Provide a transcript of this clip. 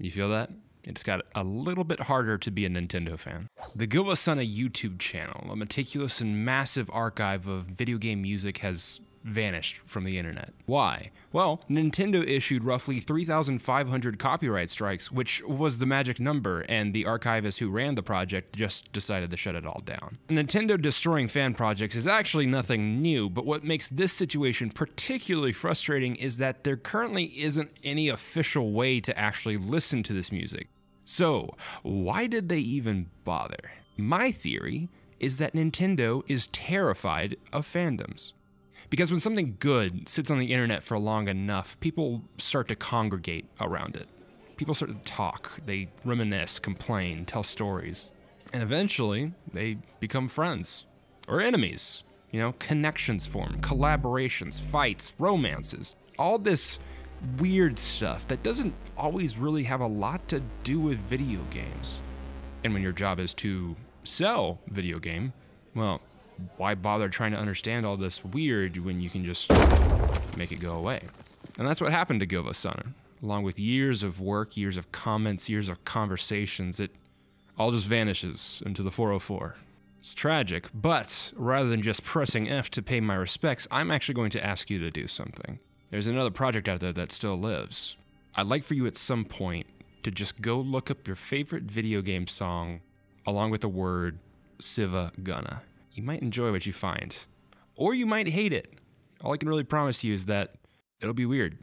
You feel that? It's got a little bit harder to be a Nintendo fan. The GilvaSunner YouTube channel, a meticulous and massive archive of video game music, has vanished from the internet. Why? Well, Nintendo issued roughly 3,500 copyright strikes, which was the magic number, and the archivist who ran the project just decided to shut it all down. Nintendo destroying fan projects is actually nothing new, but what makes this situation particularly frustrating is that there currently isn't any official way to actually listen to this music. So, why did they even bother? My theory is that Nintendo is terrified of fandoms. Because when something good sits on the internet for long enough, people start to congregate around it. People start to talk, they reminisce, complain, tell stories. And eventually, they become friends or enemies. You know, connections form, collaborations, fights, romances. All this weird stuff that doesn't always really have a lot to do with video games. And when your job is to sell video game, well, why bother trying to understand all this weird when you can just make it go away? And that's what happened to Gilva GilvaSunner. Along with years of work, years of comments, years of conversations, it all just vanishes into the 404. It's tragic, but rather than just pressing F to pay my respects, I'm actually going to ask you to do something. There's another project out there that still lives. I'd like for you at some point to just go look up your favorite video game song along with the word Siva Gunna you might enjoy what you find. Or you might hate it. All I can really promise you is that it'll be weird.